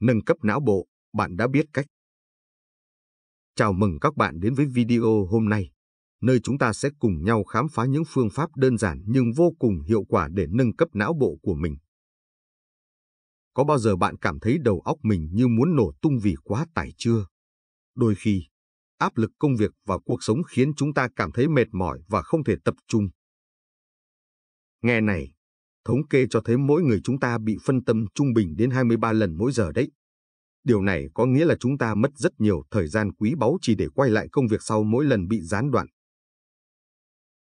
Nâng cấp não bộ, bạn đã biết cách. Chào mừng các bạn đến với video hôm nay, nơi chúng ta sẽ cùng nhau khám phá những phương pháp đơn giản nhưng vô cùng hiệu quả để nâng cấp não bộ của mình. Có bao giờ bạn cảm thấy đầu óc mình như muốn nổ tung vì quá tải chưa? Đôi khi, áp lực công việc và cuộc sống khiến chúng ta cảm thấy mệt mỏi và không thể tập trung. Nghe này, thống kê cho thấy mỗi người chúng ta bị phân tâm trung bình đến 23 lần mỗi giờ đấy. Điều này có nghĩa là chúng ta mất rất nhiều thời gian quý báu chỉ để quay lại công việc sau mỗi lần bị gián đoạn.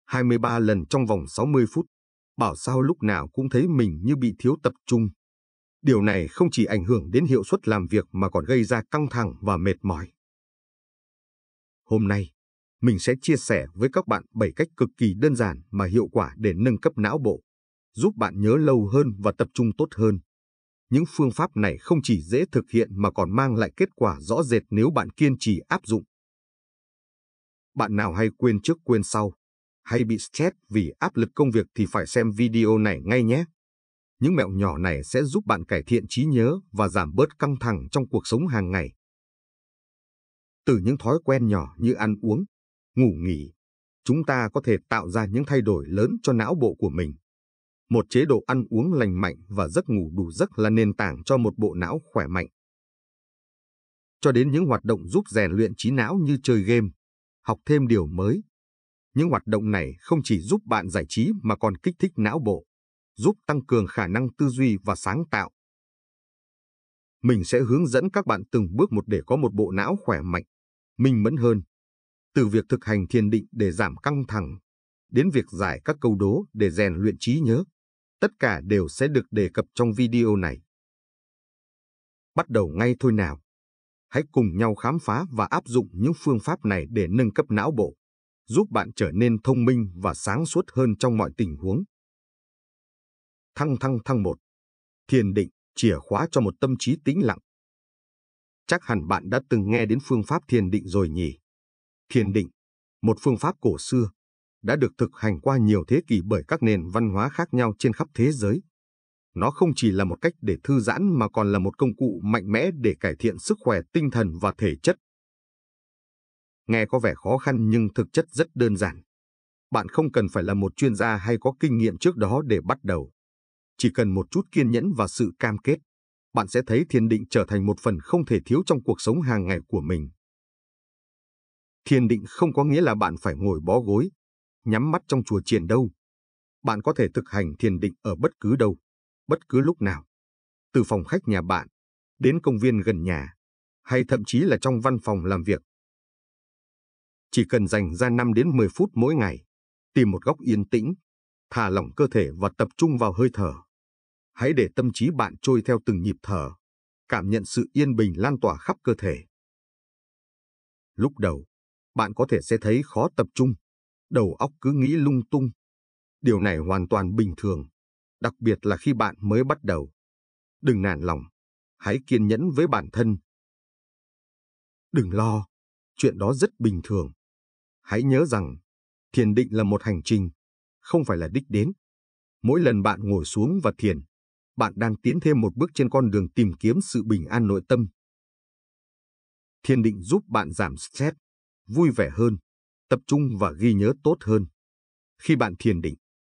23 lần trong vòng 60 phút, bảo sao lúc nào cũng thấy mình như bị thiếu tập trung. Điều này không chỉ ảnh hưởng đến hiệu suất làm việc mà còn gây ra căng thẳng và mệt mỏi. Hôm nay, mình sẽ chia sẻ với các bạn 7 cách cực kỳ đơn giản mà hiệu quả để nâng cấp não bộ, giúp bạn nhớ lâu hơn và tập trung tốt hơn. Những phương pháp này không chỉ dễ thực hiện mà còn mang lại kết quả rõ rệt nếu bạn kiên trì áp dụng. Bạn nào hay quên trước quên sau, hay bị stress vì áp lực công việc thì phải xem video này ngay nhé. Những mẹo nhỏ này sẽ giúp bạn cải thiện trí nhớ và giảm bớt căng thẳng trong cuộc sống hàng ngày. Từ những thói quen nhỏ như ăn uống, ngủ nghỉ, chúng ta có thể tạo ra những thay đổi lớn cho não bộ của mình. Một chế độ ăn uống lành mạnh và giấc ngủ đủ giấc là nền tảng cho một bộ não khỏe mạnh. Cho đến những hoạt động giúp rèn luyện trí não như chơi game, học thêm điều mới. Những hoạt động này không chỉ giúp bạn giải trí mà còn kích thích não bộ, giúp tăng cường khả năng tư duy và sáng tạo. Mình sẽ hướng dẫn các bạn từng bước một để có một bộ não khỏe mạnh, minh mẫn hơn. Từ việc thực hành thiền định để giảm căng thẳng, đến việc giải các câu đố để rèn luyện trí nhớ, tất cả đều sẽ được đề cập trong video này. Bắt đầu ngay thôi nào. Hãy cùng nhau khám phá và áp dụng những phương pháp này để nâng cấp não bộ, giúp bạn trở nên thông minh và sáng suốt hơn trong mọi tình huống. Thăng thăng thăng một. Thiền định, chìa khóa cho một tâm trí tĩnh lặng. Chắc hẳn bạn đã từng nghe đến phương pháp thiền định rồi nhỉ? Thiền định, một phương pháp cổ xưa, đã được thực hành qua nhiều thế kỷ bởi các nền văn hóa khác nhau trên khắp thế giới. Nó không chỉ là một cách để thư giãn mà còn là một công cụ mạnh mẽ để cải thiện sức khỏe tinh thần và thể chất. Nghe có vẻ khó khăn nhưng thực chất rất đơn giản. Bạn không cần phải là một chuyên gia hay có kinh nghiệm trước đó để bắt đầu. Chỉ cần một chút kiên nhẫn và sự cam kết, bạn sẽ thấy thiền định trở thành một phần không thể thiếu trong cuộc sống hàng ngày của mình. Thiền định không có nghĩa là bạn phải ngồi bó gối, nhắm mắt trong chùa triển đâu. Bạn có thể thực hành thiền định ở bất cứ đâu, bất cứ lúc nào. Từ phòng khách nhà bạn, đến công viên gần nhà, hay thậm chí là trong văn phòng làm việc. Chỉ cần dành ra 5 đến 10 phút mỗi ngày, tìm một góc yên tĩnh, thả lỏng cơ thể và tập trung vào hơi thở. Hãy để tâm trí bạn trôi theo từng nhịp thở, cảm nhận sự yên bình lan tỏa khắp cơ thể. Lúc đầu, bạn có thể sẽ thấy khó tập trung, đầu óc cứ nghĩ lung tung. Điều này hoàn toàn bình thường, đặc biệt là khi bạn mới bắt đầu. Đừng nản lòng, hãy kiên nhẫn với bản thân. Đừng lo, chuyện đó rất bình thường. Hãy nhớ rằng, thiền định là một hành trình, không phải là đích đến. Mỗi lần bạn ngồi xuống và thiền, bạn đang tiến thêm một bước trên con đường tìm kiếm sự bình an nội tâm. Thiền định giúp bạn giảm stress, vui vẻ hơn, tập trung và ghi nhớ tốt hơn. Khi bạn thiền định,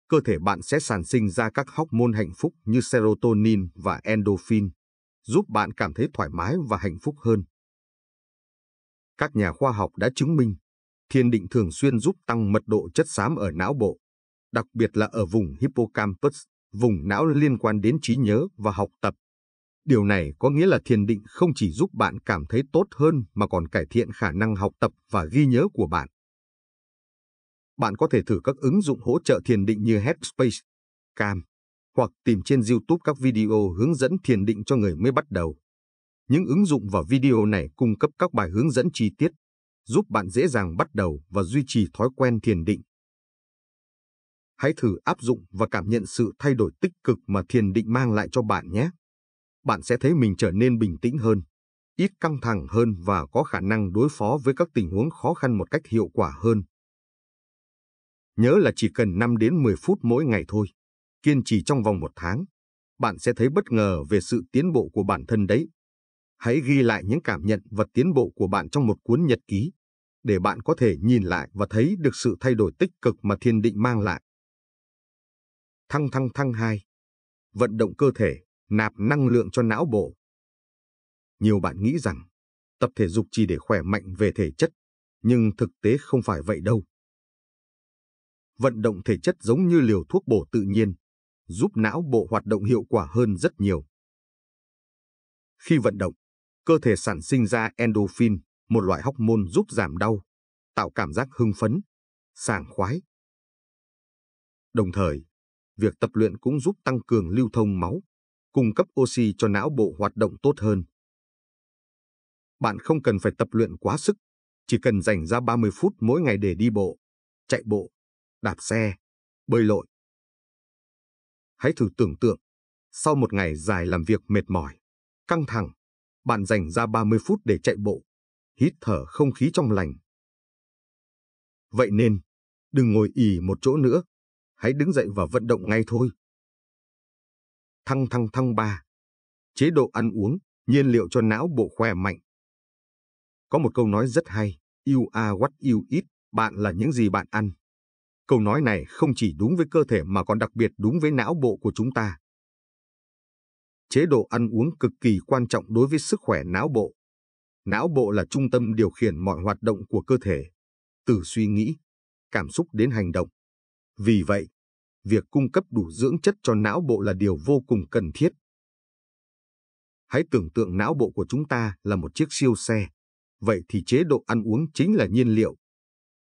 cơ thể bạn sẽ sản sinh ra các hormone hạnh phúc như serotonin và endorphin, giúp bạn cảm thấy thoải mái và hạnh phúc hơn. Các nhà khoa học đã chứng minh, thiền định thường xuyên giúp tăng mật độ chất xám ở não bộ, đặc biệt là ở vùng hippocampus, vùng não liên quan đến trí nhớ và học tập. Điều này có nghĩa là thiền định không chỉ giúp bạn cảm thấy tốt hơn mà còn cải thiện khả năng học tập và ghi nhớ của bạn. Bạn có thể thử các ứng dụng hỗ trợ thiền định như Headspace, Calm, hoặc tìm trên YouTube các video hướng dẫn thiền định cho người mới bắt đầu. Những ứng dụng và video này cung cấp các bài hướng dẫn chi tiết, giúp bạn dễ dàng bắt đầu và duy trì thói quen thiền định. Hãy thử áp dụng và cảm nhận sự thay đổi tích cực mà thiền định mang lại cho bạn nhé. Bạn sẽ thấy mình trở nên bình tĩnh hơn, ít căng thẳng hơn và có khả năng đối phó với các tình huống khó khăn một cách hiệu quả hơn. Nhớ là chỉ cần 5 đến 10 phút mỗi ngày thôi. Kiên trì trong vòng một tháng. Bạn sẽ thấy bất ngờ về sự tiến bộ của bản thân đấy. Hãy ghi lại những cảm nhận và tiến bộ của bạn trong một cuốn nhật ký, để bạn có thể nhìn lại và thấy được sự thay đổi tích cực mà thiền định mang lại. Thăng thăng thăng 2. Vận động cơ thể, nạp năng lượng cho não bộ. Nhiều bạn nghĩ rằng tập thể dục chỉ để khỏe mạnh về thể chất, nhưng thực tế không phải vậy đâu. Vận động thể chất giống như liều thuốc bổ tự nhiên, giúp não bộ hoạt động hiệu quả hơn rất nhiều. Khi vận động, cơ thể sản sinh ra endorphin, một loại hormone giúp giảm đau, tạo cảm giác hưng phấn, sảng khoái. Đồng thời, việc tập luyện cũng giúp tăng cường lưu thông máu, cung cấp oxy cho não bộ hoạt động tốt hơn. Bạn không cần phải tập luyện quá sức, chỉ cần dành ra 30 phút mỗi ngày để đi bộ, chạy bộ, đạp xe, bơi lội. Hãy thử tưởng tượng, sau một ngày dài làm việc mệt mỏi, căng thẳng, bạn dành ra 30 phút để chạy bộ, hít thở không khí trong lành. Vậy nên, đừng ngồi ì một chỗ nữa, hãy đứng dậy và vận động ngay thôi. Thăng thăng thăng ba. Chế độ ăn uống, nhiên liệu cho não bộ khỏe mạnh. Có một câu nói rất hay, you are what you eat, bạn là những gì bạn ăn. Câu nói này không chỉ đúng với cơ thể mà còn đặc biệt đúng với não bộ của chúng ta. Chế độ ăn uống cực kỳ quan trọng đối với sức khỏe não bộ. Não bộ là trung tâm điều khiển mọi hoạt động của cơ thể, từ suy nghĩ, cảm xúc đến hành động. Vì vậy, việc cung cấp đủ dưỡng chất cho não bộ là điều vô cùng cần thiết. Hãy tưởng tượng não bộ của chúng ta là một chiếc siêu xe. Vậy thì chế độ ăn uống chính là nhiên liệu.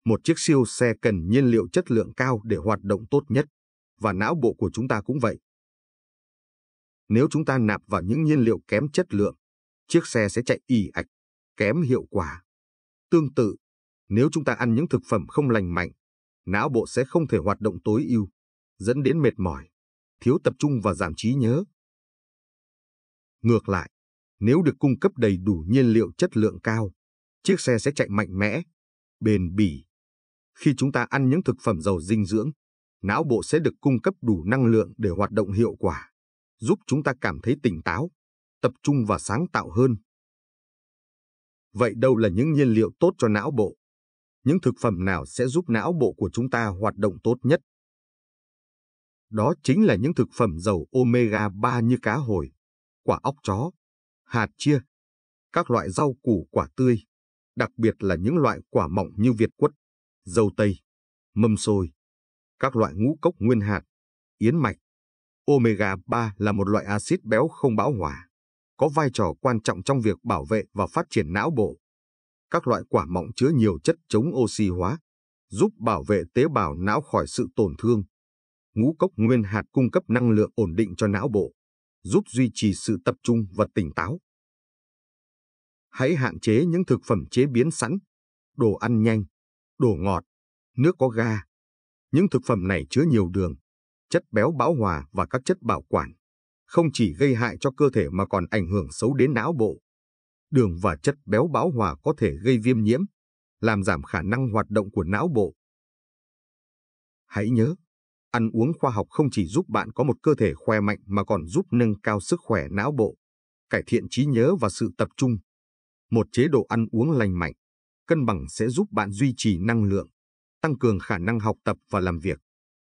Một chiếc siêu xe cần nhiên liệu chất lượng cao để hoạt động tốt nhất, và não bộ của chúng ta cũng vậy. Nếu chúng ta nạp vào những nhiên liệu kém chất lượng, chiếc xe sẽ chạy ì ạch, kém hiệu quả. Tương tự, nếu chúng ta ăn những thực phẩm không lành mạnh, não bộ sẽ không thể hoạt động tối ưu, dẫn đến mệt mỏi, thiếu tập trung và giảm trí nhớ. Ngược lại, nếu được cung cấp đầy đủ nhiên liệu chất lượng cao, chiếc xe sẽ chạy mạnh mẽ, bền bỉ. Khi chúng ta ăn những thực phẩm giàu dinh dưỡng, não bộ sẽ được cung cấp đủ năng lượng để hoạt động hiệu quả, giúp chúng ta cảm thấy tỉnh táo, tập trung và sáng tạo hơn. Vậy đâu là những nhiên liệu tốt cho não bộ? Những thực phẩm nào sẽ giúp não bộ của chúng ta hoạt động tốt nhất? Đó chính là những thực phẩm giàu omega 3 như cá hồi, quả óc chó, hạt chia, các loại rau củ quả tươi, đặc biệt là những loại quả mọng như việt quất, dâu tây, mâm xôi, các loại ngũ cốc nguyên hạt, yến mạch. Omega 3 là một loại axit béo không bão hòa, có vai trò quan trọng trong việc bảo vệ và phát triển não bộ. Các loại quả mọng chứa nhiều chất chống oxy hóa, giúp bảo vệ tế bào não khỏi sự tổn thương. Ngũ cốc nguyên hạt cung cấp năng lượng ổn định cho não bộ, giúp duy trì sự tập trung và tỉnh táo. Hãy hạn chế những thực phẩm chế biến sẵn, đồ ăn nhanh, đồ ngọt, nước có ga. Những thực phẩm này chứa nhiều đường, chất béo bão hòa và các chất bảo quản, không chỉ gây hại cho cơ thể mà còn ảnh hưởng xấu đến não bộ. Đường và chất béo bão hòa có thể gây viêm nhiễm, làm giảm khả năng hoạt động của não bộ. Hãy nhớ, ăn uống khoa học không chỉ giúp bạn có một cơ thể khỏe mạnh mà còn giúp nâng cao sức khỏe não bộ, cải thiện trí nhớ và sự tập trung. Một chế độ ăn uống lành mạnh, cân bằng sẽ giúp bạn duy trì năng lượng, tăng cường khả năng học tập và làm việc,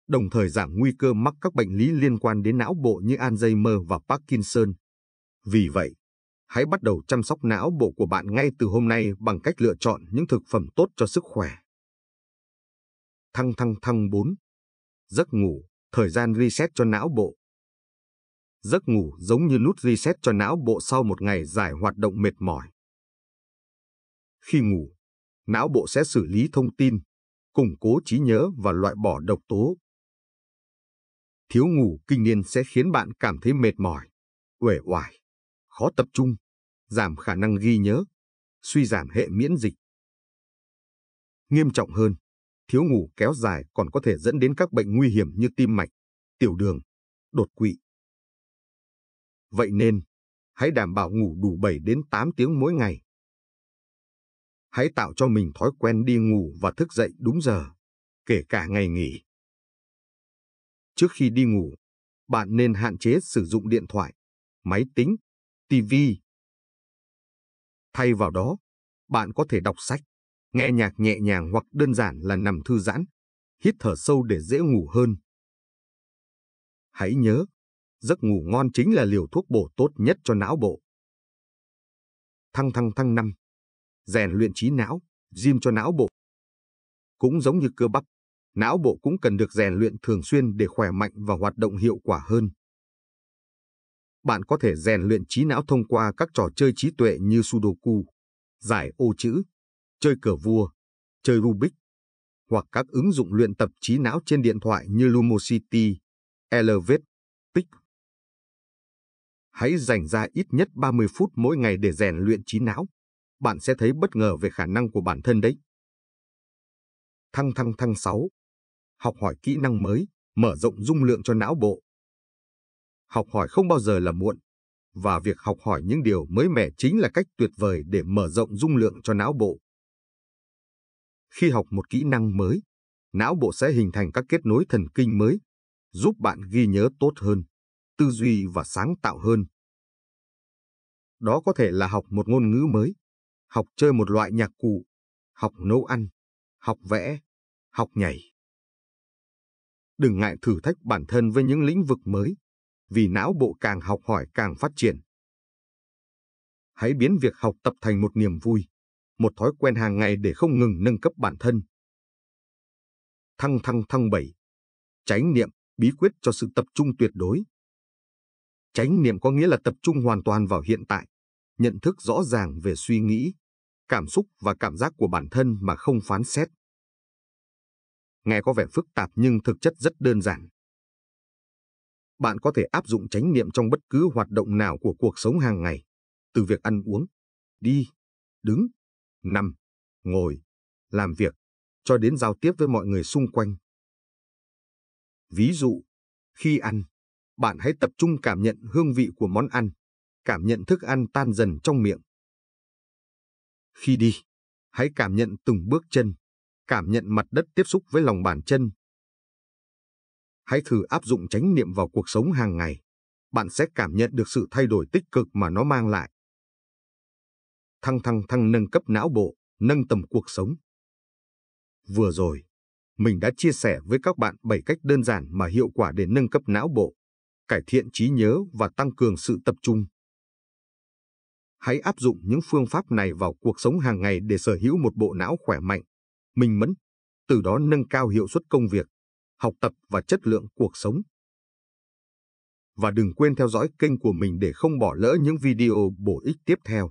đồng thời giảm nguy cơ mắc các bệnh lý liên quan đến não bộ như Alzheimer và Parkinson. Vì vậy, hãy bắt đầu chăm sóc não bộ của bạn ngay từ hôm nay bằng cách lựa chọn những thực phẩm tốt cho sức khỏe. Thăng thăng thăng 4. Giấc ngủ, thời gian reset cho não bộ. Giấc ngủ giống như nút reset cho não bộ sau một ngày dài hoạt động mệt mỏi. Khi ngủ, não bộ sẽ xử lý thông tin, củng cố trí nhớ và loại bỏ độc tố. Thiếu ngủ kinh niên sẽ khiến bạn cảm thấy mệt mỏi, uể oải, khó tập trung, giảm khả năng ghi nhớ, suy giảm hệ miễn dịch. Nghiêm trọng hơn, thiếu ngủ kéo dài còn có thể dẫn đến các bệnh nguy hiểm như tim mạch, tiểu đường, đột quỵ. Vậy nên, hãy đảm bảo ngủ đủ 7 đến 8 tiếng mỗi ngày. Hãy tạo cho mình thói quen đi ngủ và thức dậy đúng giờ, kể cả ngày nghỉ. Trước khi đi ngủ, bạn nên hạn chế sử dụng điện thoại, máy tính, TV, Thay vào đó, bạn có thể đọc sách, nghe nhạc nhẹ nhàng hoặc đơn giản là nằm thư giãn, hít thở sâu để dễ ngủ hơn. Hãy nhớ, giấc ngủ ngon chính là liều thuốc bổ tốt nhất cho não bộ. Thăng thăng thăng năm, rèn luyện trí não, gym cho não bộ. Cũng giống như cơ bắp, não bộ cũng cần được rèn luyện thường xuyên để khỏe mạnh và hoạt động hiệu quả hơn. Bạn có thể rèn luyện trí não thông qua các trò chơi trí tuệ như Sudoku, giải ô chữ, chơi cờ vua, chơi Rubik, hoặc các ứng dụng luyện tập trí não trên điện thoại như Lumosity, Elevate, Pick. Hãy dành ra ít nhất 30 phút mỗi ngày để rèn luyện trí não. Bạn sẽ thấy bất ngờ về khả năng của bản thân đấy. Thăng thăng thăng 6. Học hỏi kỹ năng mới, mở rộng dung lượng cho não bộ. Học hỏi không bao giờ là muộn, và việc học hỏi những điều mới mẻ chính là cách tuyệt vời để mở rộng dung lượng cho não bộ. Khi học một kỹ năng mới, não bộ sẽ hình thành các kết nối thần kinh mới, giúp bạn ghi nhớ tốt hơn, tư duy và sáng tạo hơn. Đó có thể là học một ngôn ngữ mới, học chơi một loại nhạc cụ, học nấu ăn, học vẽ, học nhảy. Đừng ngại thử thách bản thân với những lĩnh vực mới, vì não bộ càng học hỏi càng phát triển. Hãy biến việc học tập thành một niềm vui, một thói quen hàng ngày để không ngừng nâng cấp bản thân. Thăng thăng thăng 7. Chánh niệm, bí quyết cho sự tập trung tuyệt đối. Chánh niệm có nghĩa là tập trung hoàn toàn vào hiện tại, nhận thức rõ ràng về suy nghĩ, cảm xúc và cảm giác của bản thân mà không phán xét. Nghe có vẻ phức tạp nhưng thực chất rất đơn giản. Bạn có thể áp dụng chánh niệm trong bất cứ hoạt động nào của cuộc sống hàng ngày, từ việc ăn uống, đi, đứng, nằm, ngồi, làm việc, cho đến giao tiếp với mọi người xung quanh. Ví dụ, khi ăn, bạn hãy tập trung cảm nhận hương vị của món ăn, cảm nhận thức ăn tan dần trong miệng. Khi đi, hãy cảm nhận từng bước chân, cảm nhận mặt đất tiếp xúc với lòng bàn chân. Hãy thử áp dụng chánh niệm vào cuộc sống hàng ngày. Bạn sẽ cảm nhận được sự thay đổi tích cực mà nó mang lại. Thăng thăng thăng nâng cấp não bộ, nâng tầm cuộc sống. Vừa rồi, mình đã chia sẻ với các bạn 7 cách đơn giản mà hiệu quả để nâng cấp não bộ, cải thiện trí nhớ và tăng cường sự tập trung. Hãy áp dụng những phương pháp này vào cuộc sống hàng ngày để sở hữu một bộ não khỏe mạnh, minh mẫn, từ đó nâng cao hiệu suất công việc, học tập và chất lượng cuộc sống. Và đừng quên theo dõi kênh của mình để không bỏ lỡ những video bổ ích tiếp theo.